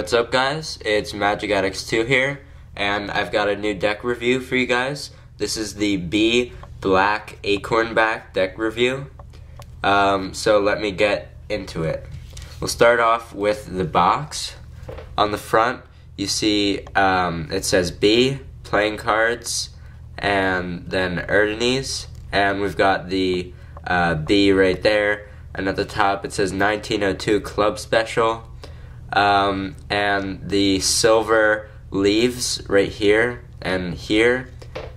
what's up guys? It's Magic Addicts 2 here, and I've got a new deck review for you guys. This is the Bee Black Acornback deck review. Um, so let me get into it. We'll start off with the box. On the front, you see um, it says Bee, playing cards, and then Erdnase, and we've got the uh, Bee right there, and at the top it says 1902 Club Special um, and the silver leaves right here and here,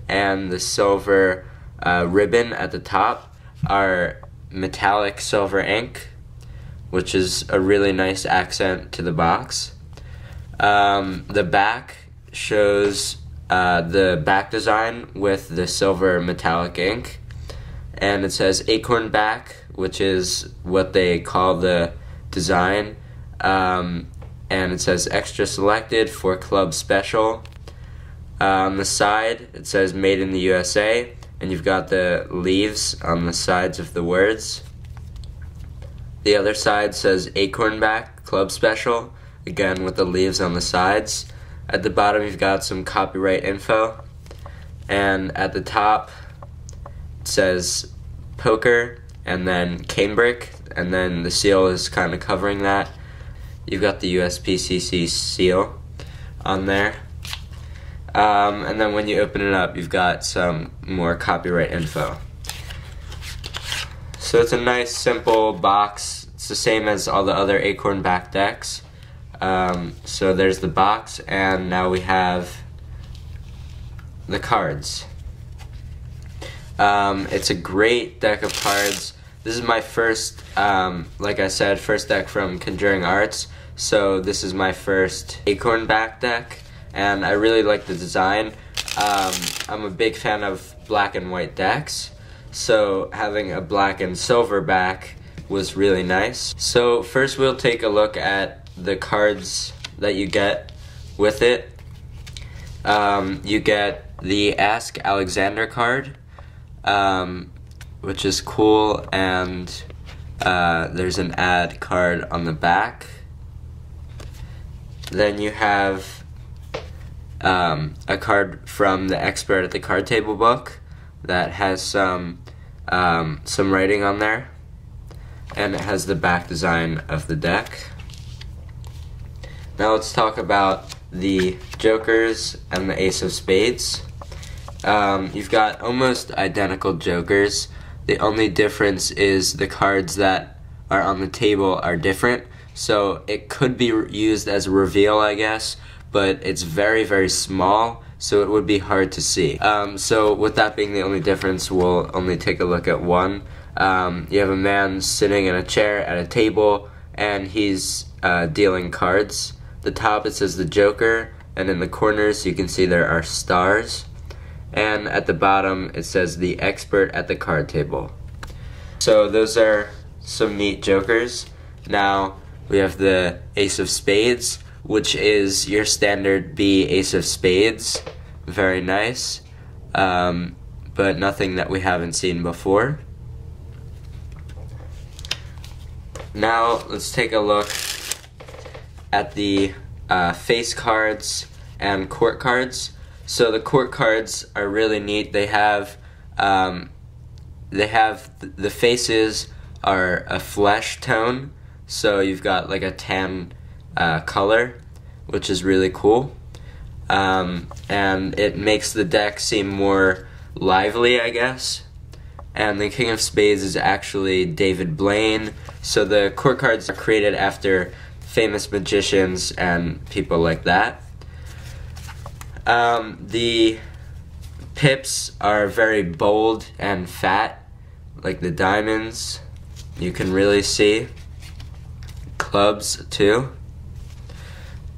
and the silver uh, ribbon at the top are metallic silver ink, which is a really nice accent to the box. Um, the back shows uh, the back design with the silver metallic ink, and it says acorn back, which is what they call the design um, and it says extra selected for club special. Uh, on the side, it says made in the USA, and you've got the leaves on the sides of the words. The other side says Acornback Club Special, again with the leaves on the sides. At the bottom, you've got some copyright info, and at the top, it says Poker, and then Cambric, and then the seal is kind of covering that you've got the USPCC seal on there. Um, and then when you open it up, you've got some more copyright info. So it's a nice, simple box. It's the same as all the other Acorn back decks. Um, so there's the box, and now we have the cards. Um, it's a great deck of cards. This is my first, um, like I said, first deck from Conjuring Arts. So this is my first Acorn back deck, and I really like the design. Um, I'm a big fan of black and white decks, so having a black and silver back was really nice. So first we'll take a look at the cards that you get with it. Um, you get the Ask Alexander card. Um, which is cool, and uh, there's an ad card on the back. Then you have um, a card from the expert at the card table book that has some um, some writing on there, and it has the back design of the deck. Now let's talk about the Jokers and the Ace of Spades. Um, you've got almost identical Jokers. The only difference is the cards that are on the table are different. So it could be used as a reveal, I guess, but it's very, very small, so it would be hard to see. Um, so with that being the only difference, we'll only take a look at one. Um, you have a man sitting in a chair at a table, and he's uh, dealing cards. The top it says the Joker, and in the corners you can see there are stars and at the bottom it says the expert at the card table. So those are some neat jokers. Now we have the ace of spades, which is your standard Bee ace of spades. Very nice, um, but nothing that we haven't seen before. Now let's take a look at the uh, face cards and court cards. So the court cards are really neat. They have um, they have th- the faces are a flesh tone, so you've got like a tan uh, color, which is really cool, um, and it makes the deck seem more lively, I guess. And the King of Spades is actually David Blaine. So the court cards are created after famous magicians and people like that. Um, the pips are very bold and fat, like the diamonds. You can really see. Clubs, too.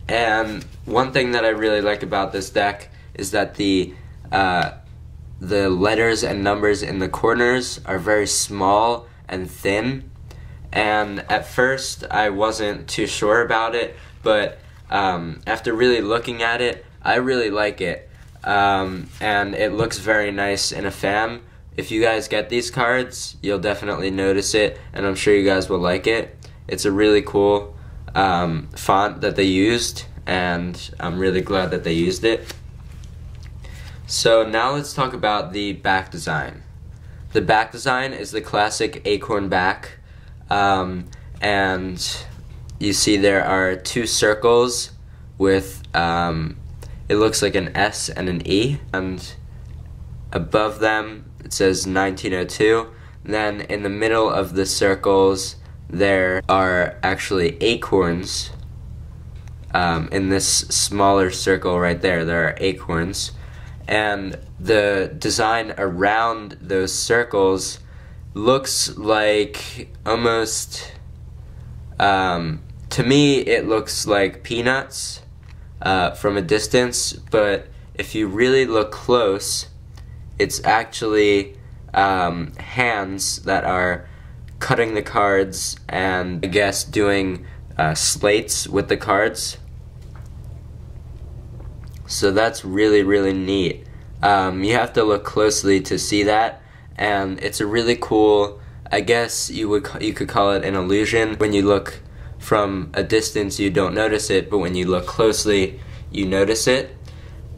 And one thing that I really like about this deck is that the uh, the letters and numbers in the corners are very small and thin. And at first, I wasn't too sure about it, but um, after really looking at it, I really like it. Um, and it looks very nice in a fan. If you guys get these cards, you'll definitely notice it, and I'm sure you guys will like it. It's a really cool um, font that they used, and I'm really glad that they used it. So now let's talk about the back design. The back design is the classic acorn back, um, and you see there are two circles with um, it looks like an S and an E, and above them it says 1902. Then in the middle of the circles there are actually acorns. Um, in this smaller circle right there, there are acorns and the design around those circles looks like almost um, to me it looks like peanuts uh, from a distance but if you really look close it's actually um, hands that are cutting the cards and I guess doing uh, sleights with the cards so that's really, really neat. Um, you have to look closely to see that, and it's a really cool. I guess you would you could call it an illusion. When you look from a distance, you don't notice it, but when you look closely, you notice it.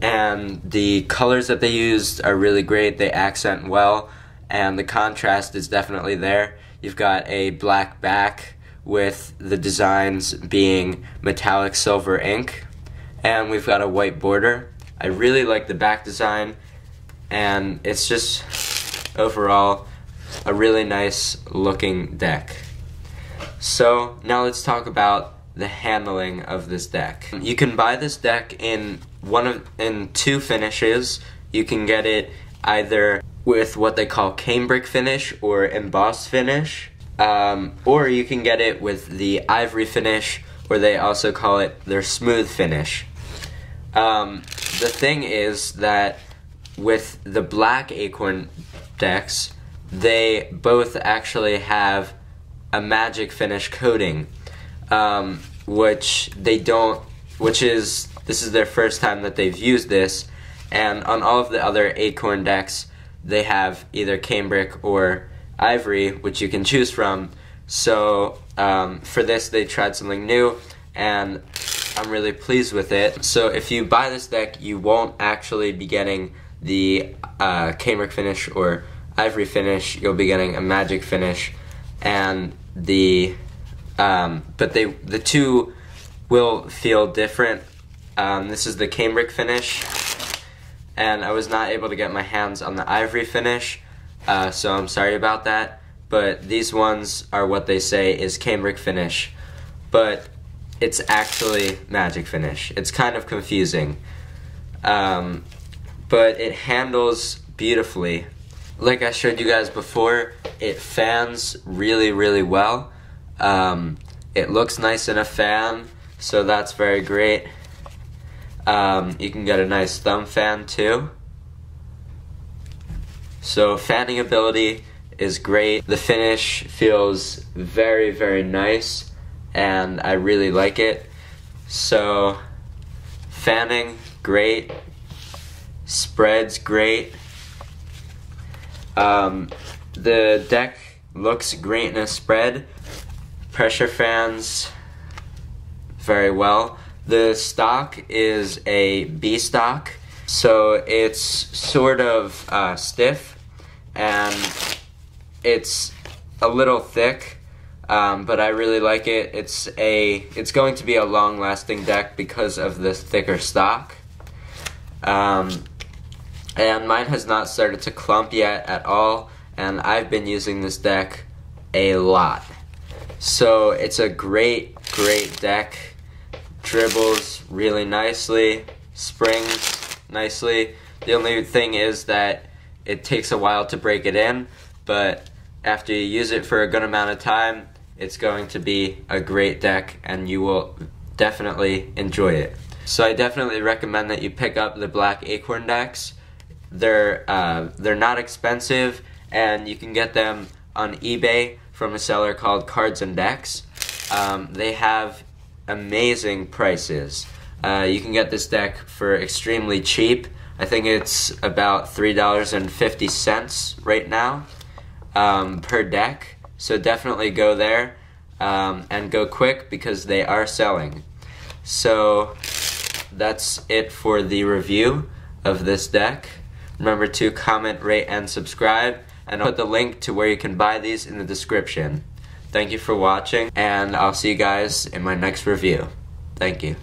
And the colors that they used are really great. They accent well, and the contrast is definitely there. You've got a black back with the designs being metallic silver ink and we've got a white border. I really like the back design and it's just overall a really nice looking deck. So now let's talk about the handling of this deck. You can buy this deck in one of in two finishes. You can get it either with what they call cambric finish or embossed finish, um, or you can get it with the ivory finish, or they also call it their smooth finish. Um, the thing is that with the black acorn decks, they both actually have a magic finish coating, um, which they don't, which is, this is their first time that they've used this, and on all of the other acorn decks, they have either cambric or ivory, which you can choose from. So um, for this, they tried something new, and I'm really pleased with it. So if you buy this deck, you won't actually be getting the uh, cambric finish or ivory finish. You'll be getting a magic finish, and the um, but they the two will feel different. Um, this is the cambric finish, and I was not able to get my hands on the ivory finish, uh, so I'm sorry about that. But these ones are what they say is cambric finish, but it's actually magic finish. It's kind of confusing, um, but it handles beautifully. Like I showed you guys before, it fans really, really well. Um, it looks nice in a fan, so that's very great. Um, you can get a nice thumb fan too. So fanning ability is great. The finish feels very, very nice and I really like it. So, fanning, great. Spreads, great. Um, the deck looks great in a spread. Pressure fans, very well. The stock is a Bee stock, so it's sort of uh, stiff and it's a little thick um, but I really like it. It's a it's going to be a long lasting deck because of the thicker stock. Um, and mine has not started to clump yet at all, and I've been using this deck a lot. So it's a great, great deck. Dribbles really nicely, springs nicely. The only thing is that it takes a while to break it in, but after you use it for a good amount of time, it's going to be a great deck and you will definitely enjoy it. So I definitely recommend that you pick up the Black Acorn decks. They're, uh, they're not expensive and you can get them on eBay from a seller called Cards and Decks. Um, they have amazing prices. Uh, you can get this deck for extremely cheap. I think it's about $3.50 right now um, per deck. So definitely go there. um, and go quick because they are selling. So that's it for the review of this deck. Remember to comment, rate, and subscribe, and I'll put the link to where you can buy these in the description. Thank you for watching, and I'll see you guys in my next review. Thank you.